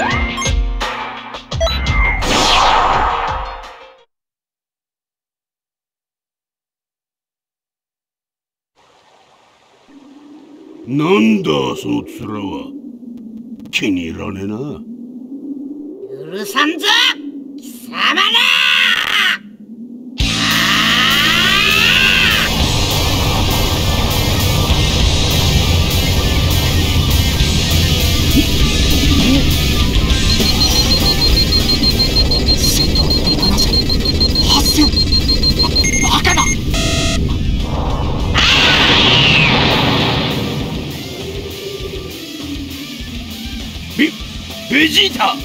なんだその面は。気に入らねえな。許さんぞ貴様らジータ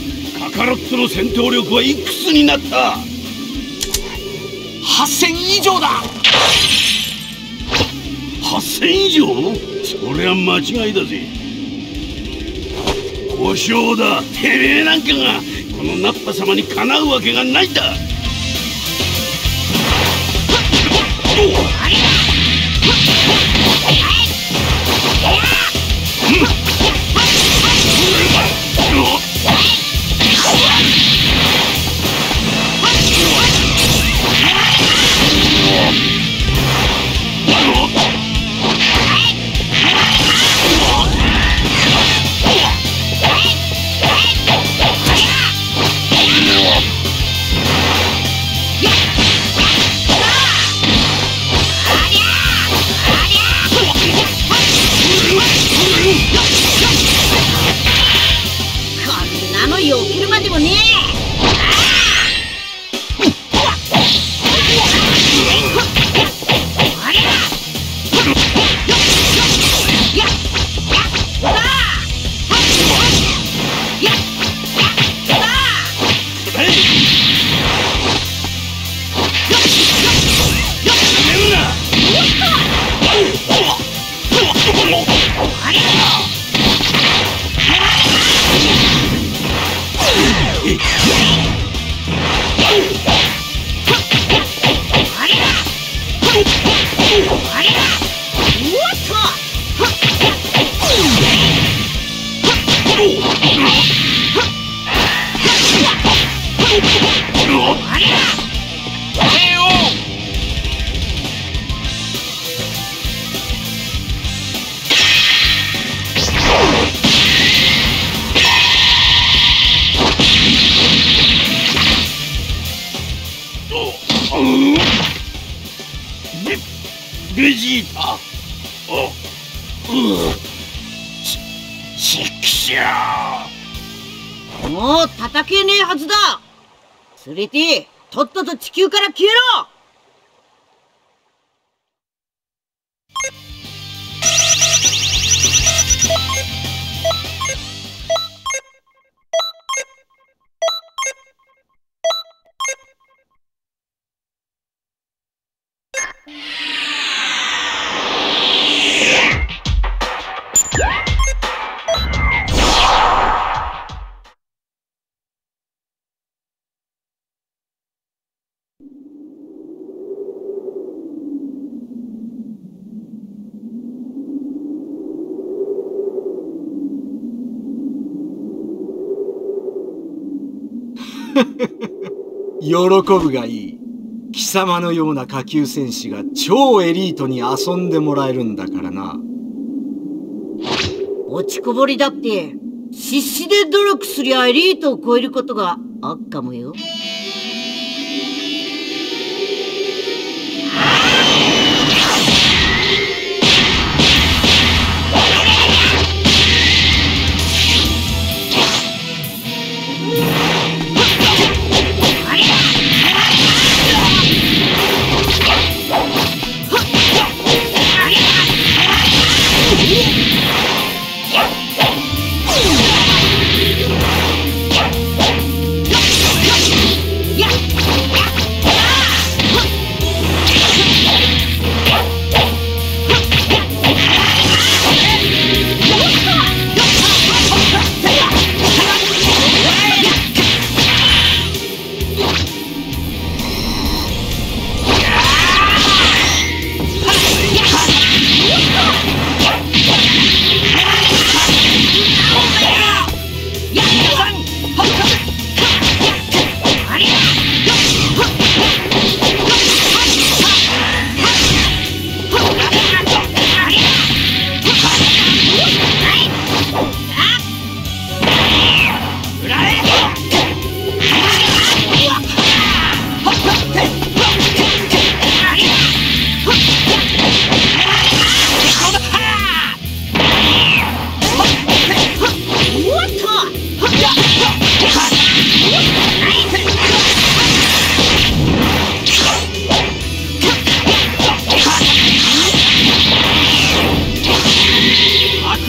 カカロットの戦闘力はいくつになった。8000以上だ。8000以上？そりゃ間違いだぜ。故障だ。てめえなんかがこのナッパ様にかなうわけがないんだ。ベジータおうちくしょうもう叩けねえはずだ。連れてとっとと地球から消えろ！喜ぶがいい。貴様のような下級戦士が超エリートに遊んでもらえるんだからな。落ちこぼりだって必死で努力すりゃエリートを超えることがあっかもよ。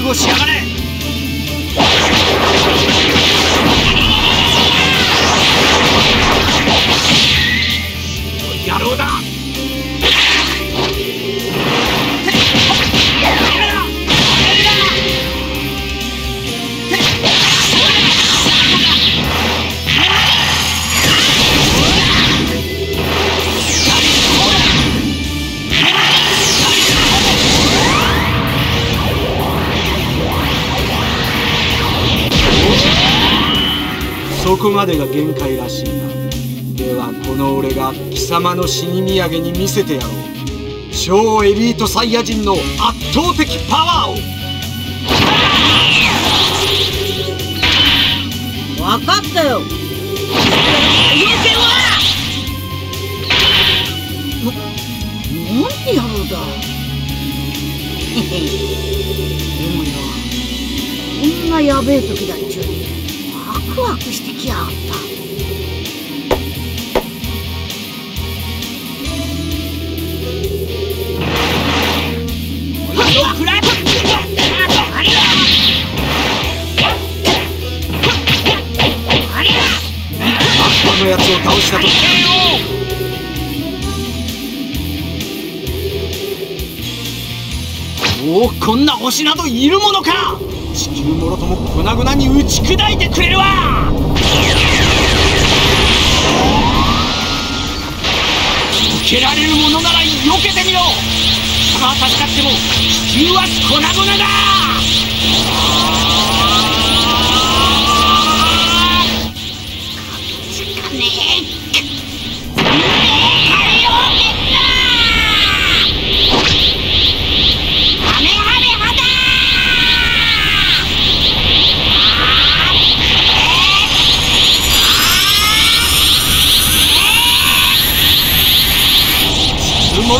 覚悟しやがれ。ここまでが限界らしいな。ではこの俺が貴様の死に土産に見せてやろう。超エリートサイヤ人の圧倒的パワーを。分かったよ。要件はなんでやろうだ。でもよこんなやべえ時だっおおこんな星などいるものか。地球もろとも粉々に打ち砕いてくれるわ。受けられるものなら避けてみろ。貴様は助かっても地球は粉々だ。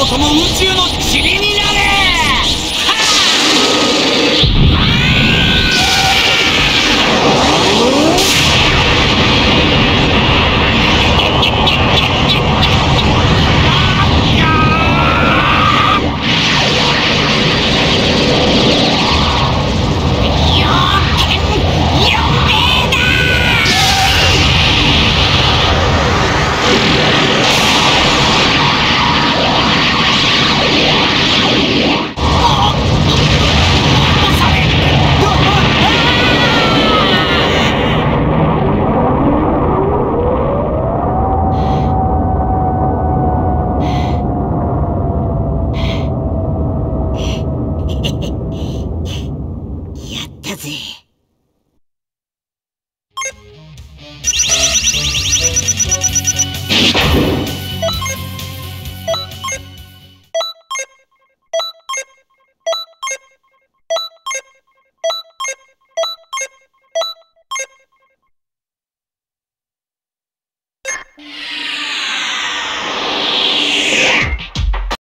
もとも宇宙の塵